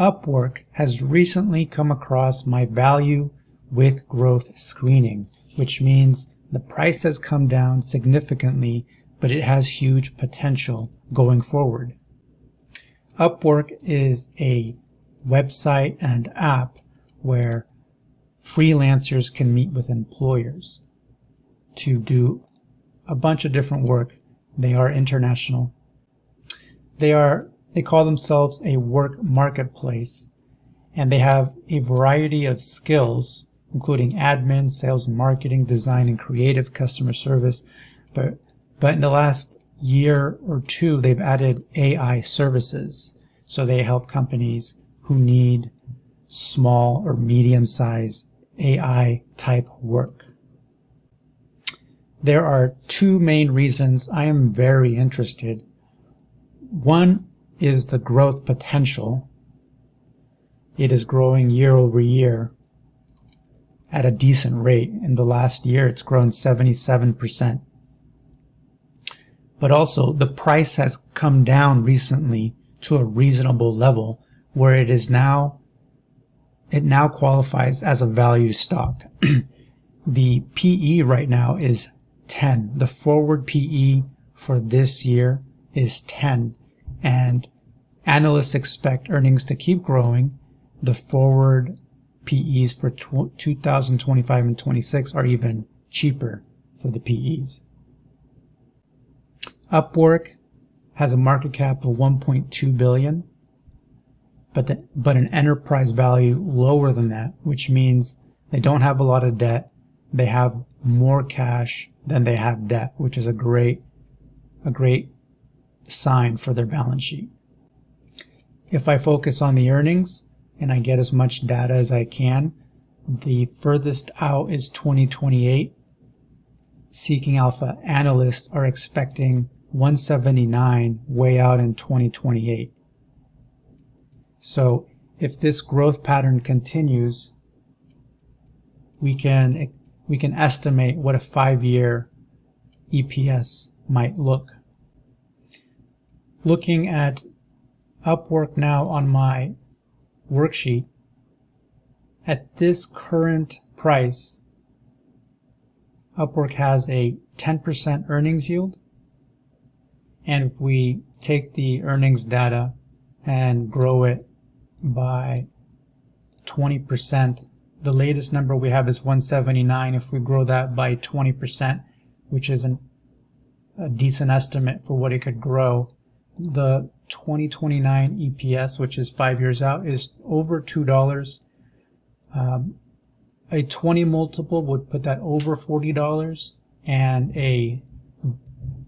Upwork has recently come across my value with growth screening, which means the price has come down significantly, but it has huge potential going forward. Upwork is a website and app where freelancers can meet with employers to do a bunch of different work. They are international. They are they call themselves a work marketplace and they have a variety of skills including admin, sales and marketing, design and creative, customer service. But but in the last year or two they've added AI services. So they help companies who need small or medium sized AI type work. There are two main reasons I am very interested. One is the growth potential. It is growing year over year at a decent rate. In the last year, it's grown 77%. But also, the price has come down recently to a reasonable level where it is now it now qualifies as a value stock. the PE right now is 10. The forward PE for this year is 10. And analysts expect earnings to keep growing. The forward PEs for 2025 and 26 are even cheaper for the PEs. Upwork has a market cap of 1.2 billion but the, but an enterprise value lower than that, which means they don't have a lot of debt. They have more cash than they have debt, which is a great a great sign for their balance sheet. If I focus on the earnings and I get as much data as I can, the furthest out is 2028. Seeking Alpha analysts are expecting 179 way out in 2028. So if this growth pattern continues, we can we can estimate what a five-year EPS might look. Looking at Upwork now on my worksheet, at this current price, Upwork has a 10% earnings yield. And if we take the earnings data and grow it by 20%. The latest number we have is 179. If we grow that by 20%, which is an, a decent estimate for what it could grow, the 2029 EPS, which is five years out, is over $2. Um, a 20 multiple would put that over $40 and a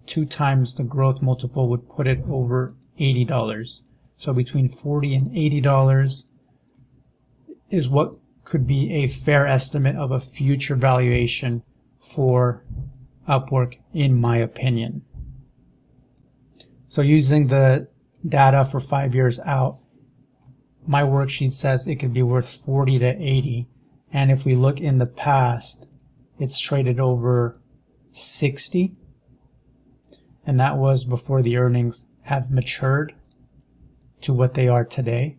two times the growth multiple would put it over $80. So between 40 and $80 is what could be a fair estimate of a future valuation for Upwork, in my opinion. So using the data for five years out, my worksheet says it could be worth 40 to 80. And if we look in the past, it's traded over 60. And that was before the earnings have matured to what they are today.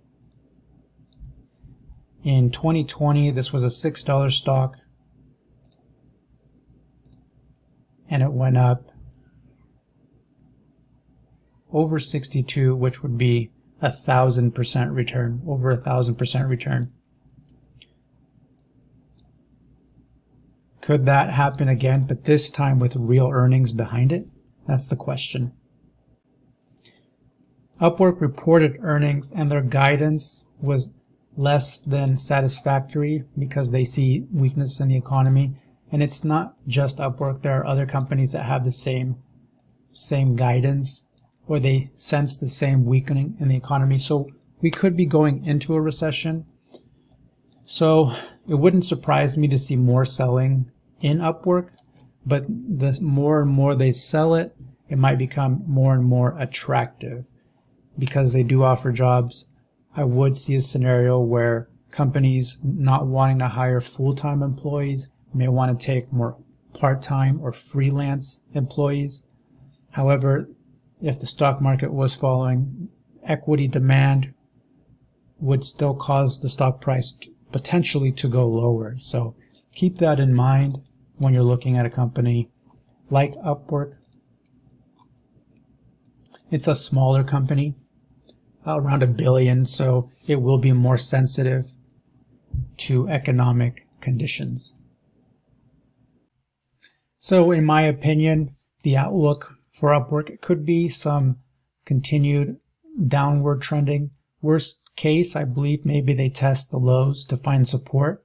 In 2020, this was a $6 stock and it went up over 62, which would be a thousand percent return, over a thousand percent return. Could that happen again, but this time with real earnings behind it? That's the question. Upwork reported earnings and their guidance was less than satisfactory because they see weakness in the economy. And it's not just Upwork. There are other companies that have the same, same guidance or they sense the same weakening in the economy. So we could be going into a recession. So it wouldn't surprise me to see more selling in Upwork, but the more and more they sell it, it might become more and more attractive because they do offer jobs, I would see a scenario where companies not wanting to hire full-time employees may want to take more part-time or freelance employees. However, if the stock market was following, equity demand would still cause the stock price to potentially to go lower. So keep that in mind when you're looking at a company like Upwork. It's a smaller company, around a billion, so it will be more sensitive to economic conditions. So in my opinion, the outlook for Upwork It could be some continued downward trending. Worst case, I believe maybe they test the lows to find support,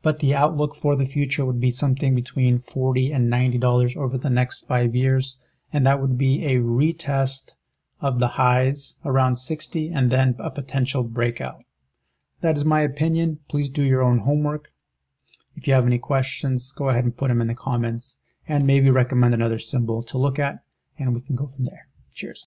but the outlook for the future would be something between 40 and $90 over the next five years, and that would be a retest of the highs around 60 and then a potential breakout. That is my opinion. Please do your own homework. If you have any questions, go ahead and put them in the comments and maybe recommend another symbol to look at and we can go from there. Cheers.